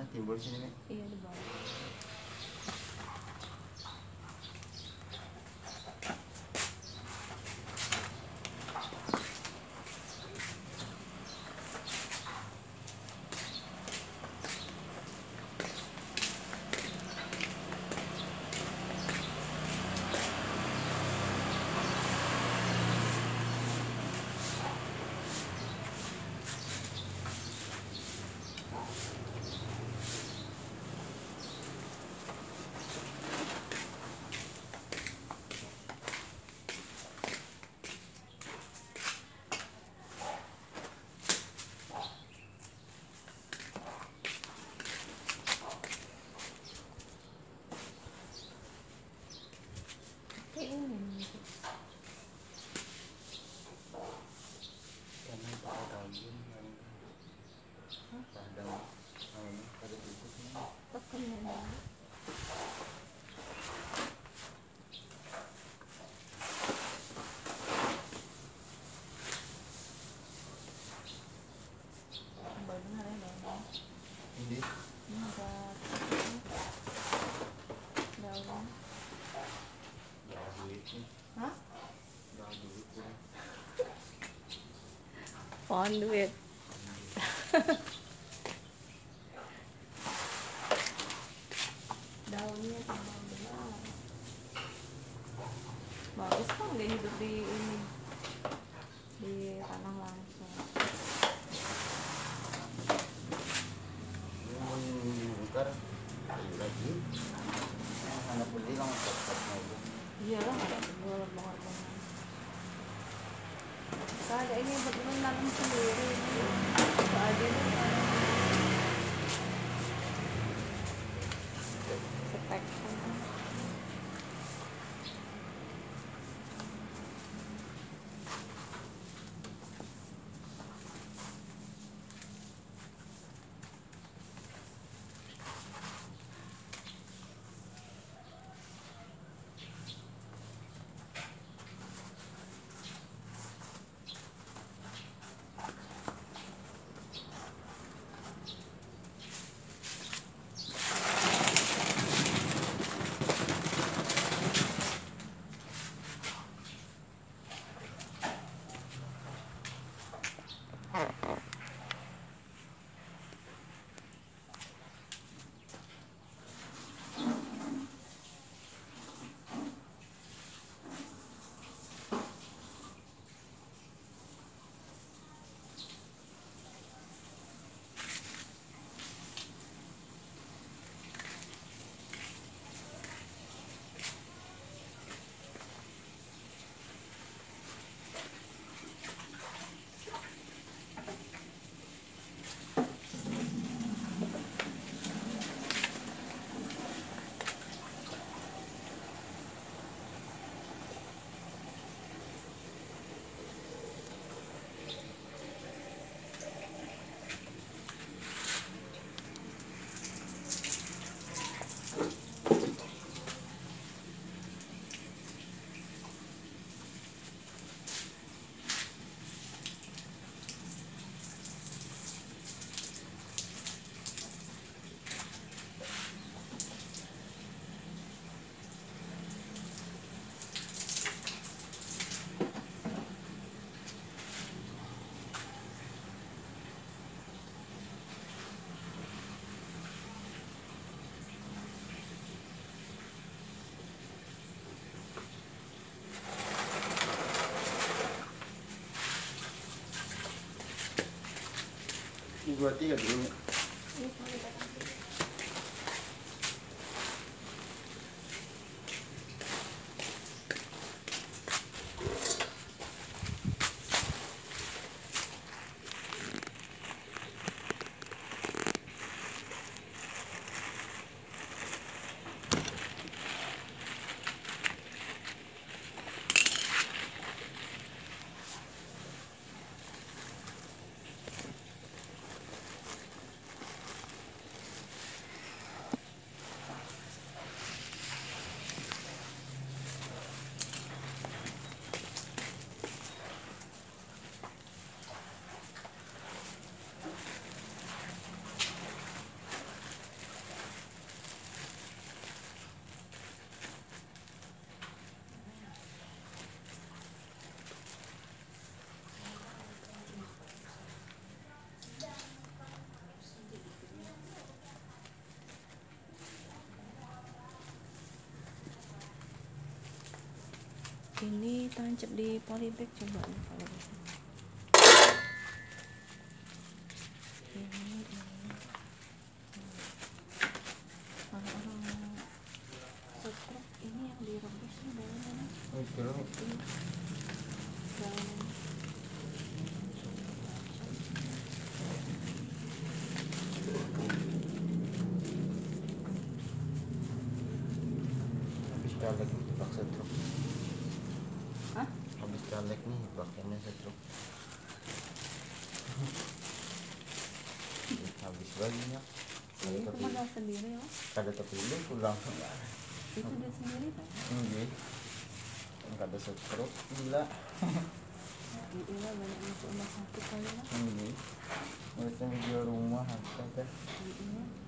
Né? tem bolsa de neném. Pohon daunnya sama benar. Bagus kan dia hidup di ini di tanah langsung buat menanam sendiri ini ada nih dua tiga dulu ini tancap di polybag coba kalau bisa Kada ini cuma dah sendiri oh kada terpilih pulang. itu dia sendiri kan Enggak. Kada setruk gila. lah banyak masuk rumah sakit kali lah Enggak. Mereka jual rumah harta teh. ini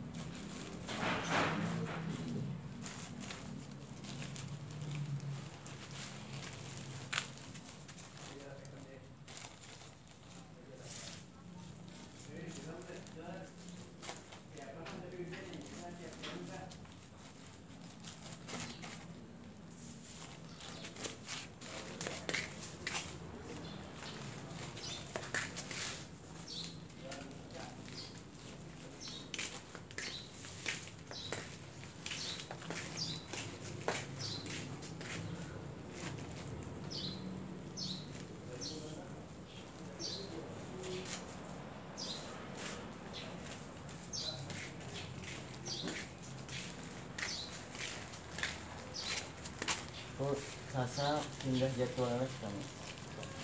Sasa pindah jadwal les kan.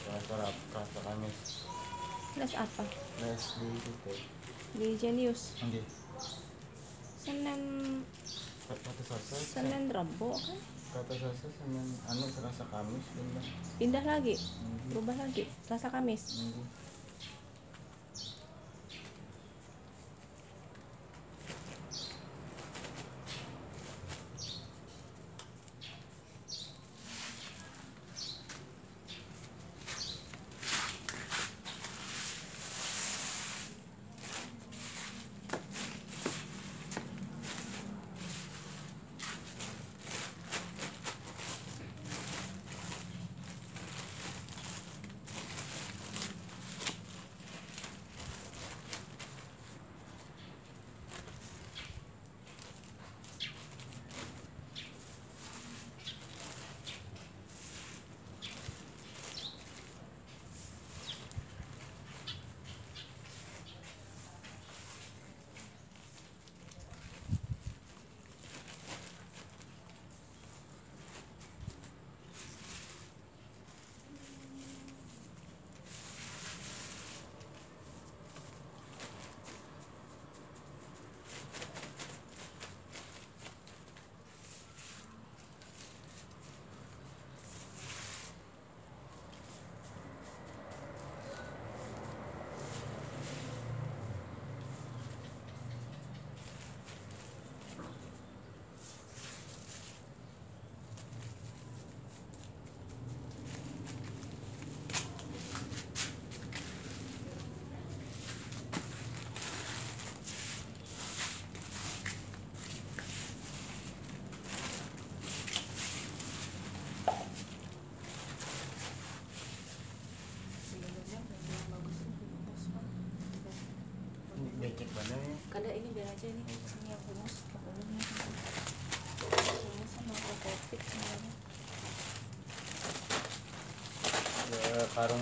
Kelas kelas kelas Kamis. les apa Les di situ. di Genius Enggak. Senin Kata Sasa. Senin Rebo kan Kata Sasa Senin anu Selasa Kamis pindah. pindah lagi berubah lagi Selasa Kamis.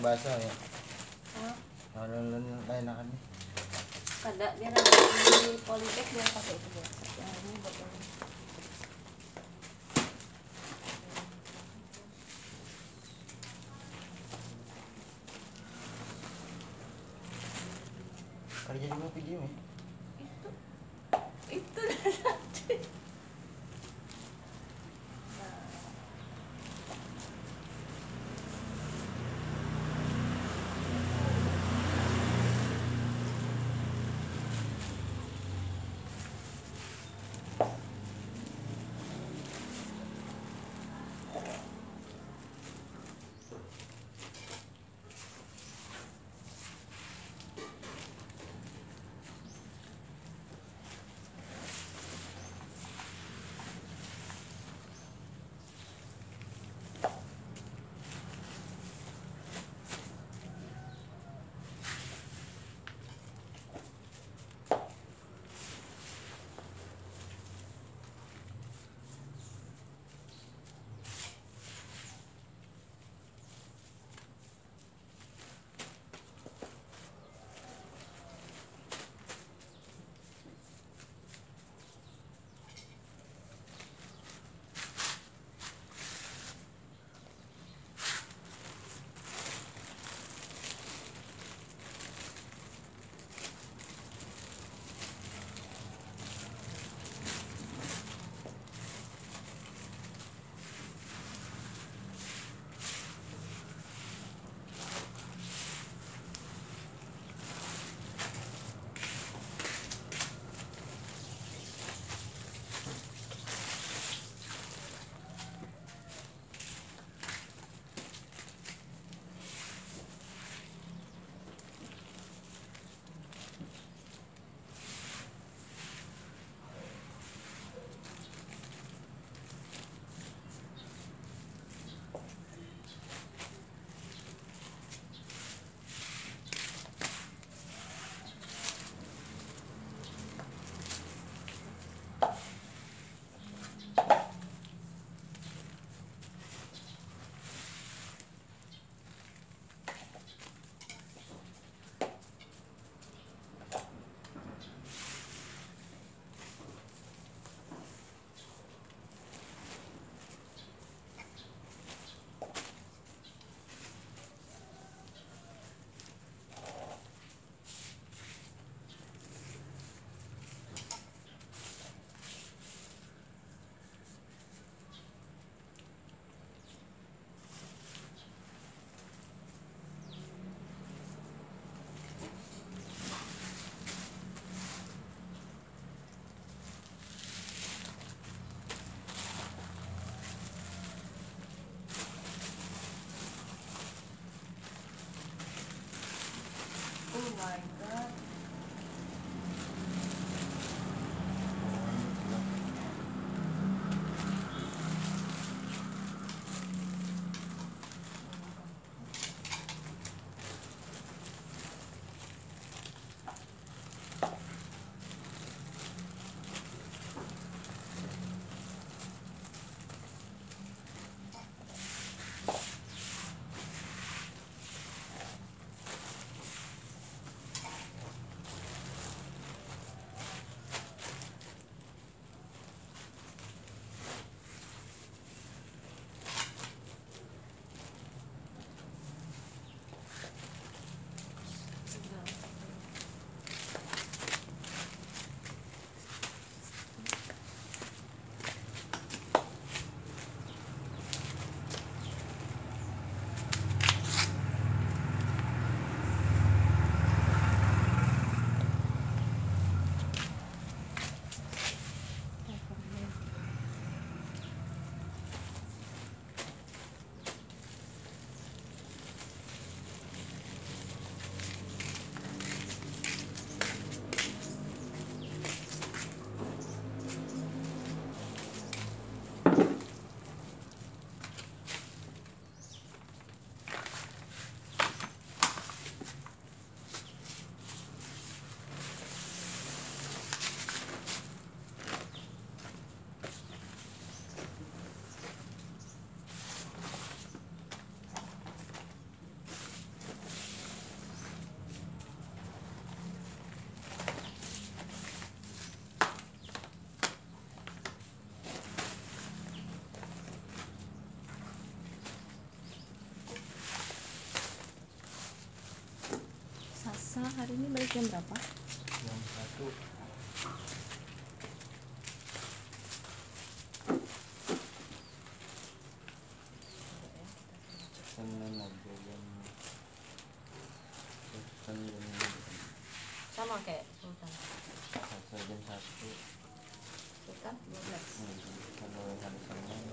Basah ya. Kalau lain akan nih. kada biar di polybag biar pakai itu ini jadi mau video ya? Hari ini balik jam berapa? Jam satu. Sama kayak Sultan. satu jam satu. Sultan 12. Hmm, Kalau hari Senin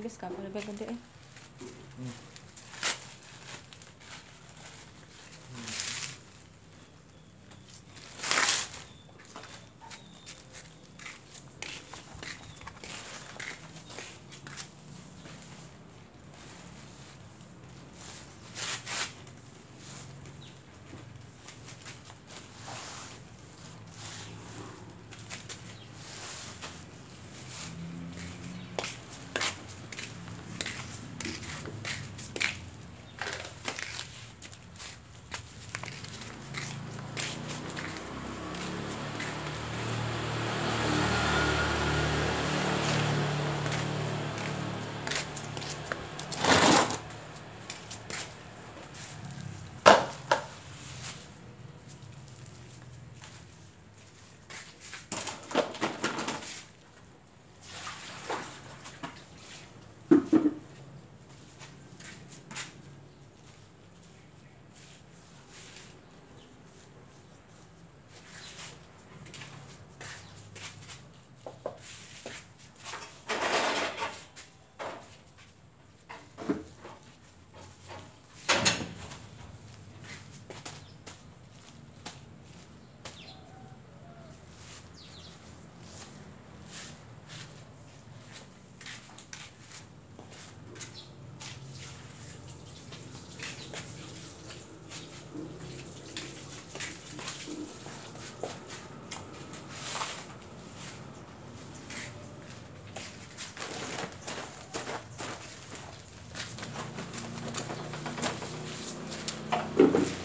Lebih gede eh? Hmm. you.